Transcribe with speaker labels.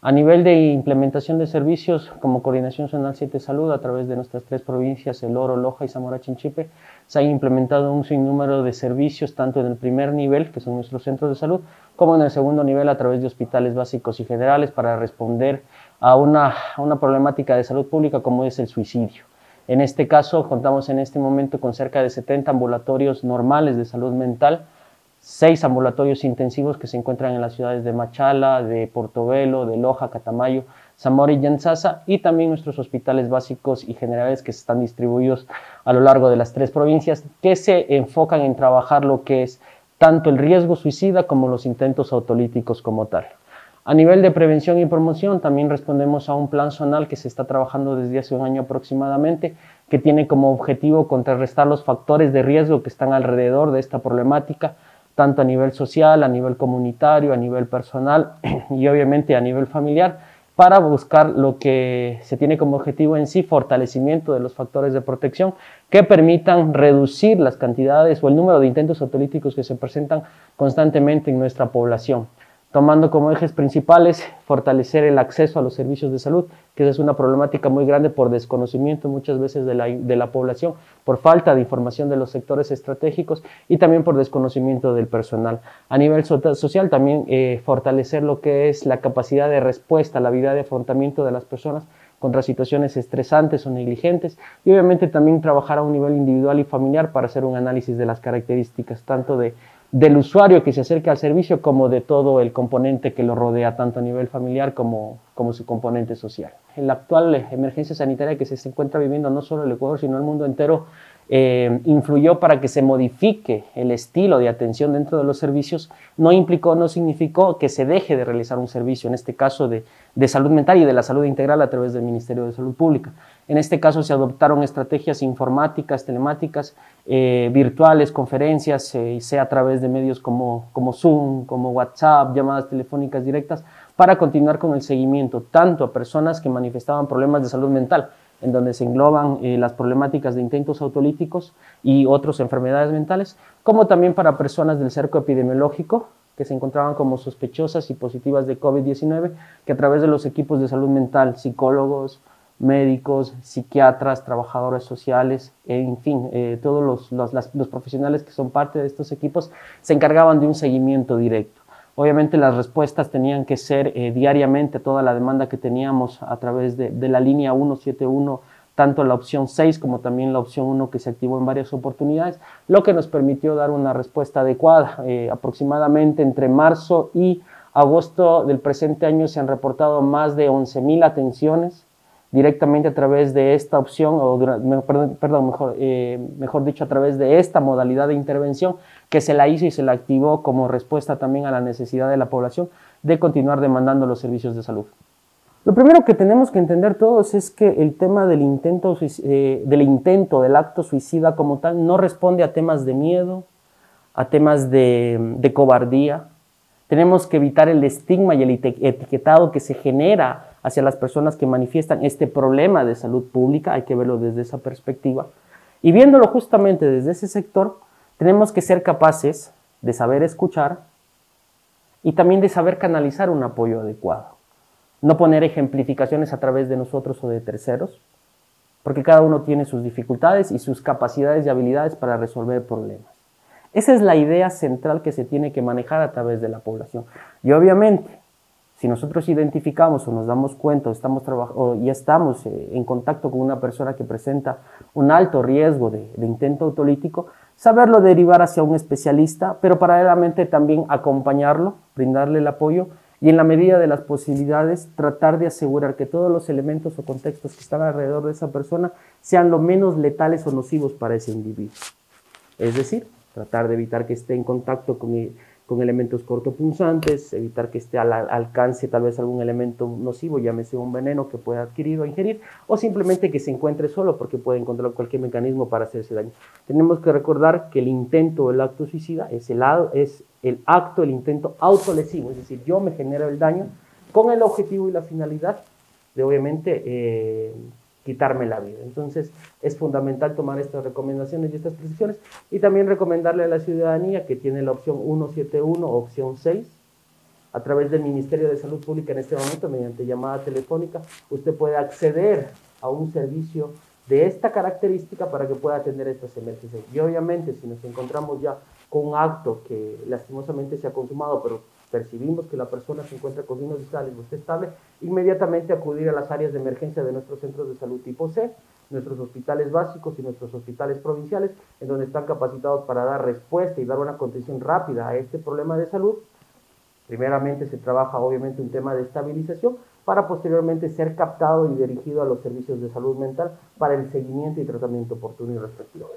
Speaker 1: A nivel de implementación de servicios, como Coordinación Zonal 7 Salud, a través de nuestras tres provincias, El Oro, Loja y Zamora Chinchipe, se ha implementado un sinnúmero de servicios, tanto en el primer nivel, que son nuestros centros de salud, como en el segundo nivel, a través de hospitales básicos y generales, para responder a una, a una problemática de salud pública como es el suicidio. En este caso, contamos en este momento con cerca de 70 ambulatorios normales de salud mental, seis ambulatorios intensivos que se encuentran en las ciudades de Machala, de Portobelo, de Loja, Catamayo, Zamora y Yanzasa, y también nuestros hospitales básicos y generales que están distribuidos a lo largo de las tres provincias, que se enfocan en trabajar lo que es tanto el riesgo suicida como los intentos autolíticos como tal. A nivel de prevención y promoción, también respondemos a un plan zonal que se está trabajando desde hace un año aproximadamente, que tiene como objetivo contrarrestar los factores de riesgo que están alrededor de esta problemática, tanto a nivel social, a nivel comunitario, a nivel personal y obviamente a nivel familiar, para buscar lo que se tiene como objetivo en sí, fortalecimiento de los factores de protección que permitan reducir las cantidades o el número de intentos autolíticos que se presentan constantemente en nuestra población tomando como ejes principales fortalecer el acceso a los servicios de salud, que es una problemática muy grande por desconocimiento muchas veces de la, de la población, por falta de información de los sectores estratégicos y también por desconocimiento del personal. A nivel social también eh, fortalecer lo que es la capacidad de respuesta, la habilidad de afrontamiento de las personas contra situaciones estresantes o negligentes y obviamente también trabajar a un nivel individual y familiar para hacer un análisis de las características tanto de del usuario que se acerca al servicio como de todo el componente que lo rodea, tanto a nivel familiar como, como su componente social. La actual emergencia sanitaria que se encuentra viviendo no solo el Ecuador, sino el mundo entero, eh, influyó para que se modifique el estilo de atención dentro de los servicios, no implicó, no significó que se deje de realizar un servicio, en este caso de, de salud mental y de la salud integral a través del Ministerio de Salud Pública. En este caso se adoptaron estrategias informáticas, telemáticas, eh, virtuales, conferencias, eh, sea a través de medios como, como Zoom, como WhatsApp, llamadas telefónicas directas, para continuar con el seguimiento tanto a personas que manifestaban problemas de salud mental, en donde se engloban eh, las problemáticas de intentos autolíticos y otras enfermedades mentales, como también para personas del cerco epidemiológico que se encontraban como sospechosas y positivas de COVID-19, que a través de los equipos de salud mental, psicólogos, médicos, psiquiatras, trabajadores sociales, en fin, eh, todos los, profesionales que son parte de estos equipos se encargaban de un seguimiento directo. Obviamente las respuestas tenían que ser eh, diariamente toda la demanda que teníamos a través de, la línea 171, tanto la opción 6 como también la opción 1 que se activó en varias oportunidades, lo que nos permitió dar una respuesta adecuada. Eh, aproximadamente entre marzo y agosto del presente año se han reportado más de 11.000 atenciones directamente a través de esta opción, o perdón, perdón mejor, eh, mejor dicho, a través de esta modalidad de intervención que se la hizo y se la activó como respuesta también a la necesidad de la población de continuar demandando los servicios de salud. Lo primero que tenemos que entender todos es que el tema del intento, eh, del intento, del acto suicida como tal, no responde a temas de miedo, a temas de, de cobardía. Tenemos que evitar el estigma y el etiquetado que se genera hacia las personas que manifiestan este problema de salud pública, hay que verlo desde esa perspectiva. Y viéndolo justamente desde ese sector, tenemos que ser capaces de saber escuchar y también de saber canalizar un apoyo adecuado. No poner ejemplificaciones a través de nosotros o de terceros, porque cada uno tiene sus dificultades y sus capacidades y habilidades para resolver problemas. Esa es la idea central que se tiene que manejar a través de la población. Y obviamente, si nosotros identificamos o nos damos cuenta o, estamos o ya estamos eh, en contacto con una persona que presenta un alto riesgo de, intento autolítico, saberlo derivar hacia un especialista, pero paralelamente también acompañarlo, brindarle el apoyo y en la medida de las posibilidades tratar de asegurar que todos los elementos o contextos que están alrededor de esa persona sean lo menos letales o nocivos para ese individuo. Es decir, tratar de evitar que esté en contacto con, con elementos cortopunzantes, evitar que esté al alcance tal vez algún elemento nocivo, llámese un veneno que pueda adquirir o ingerir, o simplemente que se encuentre solo porque puede encontrar cualquier mecanismo para hacerse daño. Tenemos que recordar que el intento o el acto suicida es el, acto, el intento autolesivo, es decir, yo me genero el daño con el objetivo y la finalidad de obviamente eh, quitarme la vida. Entonces es fundamental tomar estas recomendaciones y estas prescripciones y también recomendarle a la ciudadanía que tiene la opción 171 o opción 6 a través del Ministerio de Salud Pública en este momento, mediante llamada telefónica, usted puede acceder a un servicio de esta característica para que pueda atender estas emergencias. Y obviamente, si nos encontramos ya con un acto que lastimosamente se ha consumado, pero percibimos que la persona se encuentra con signos vitales o está estable, inmediatamente acudir a las áreas de emergencia de nuestros centros de salud tipo C, nuestros hospitales básicos y nuestros hospitales provinciales, en donde están capacitados para dar respuesta y dar una contención rápida a este problema de salud. Primeramente se trabaja obviamente un tema de estabilización para posteriormente ser captado y dirigido a los servicios de salud mental para el seguimiento y tratamiento oportuno y respectivo.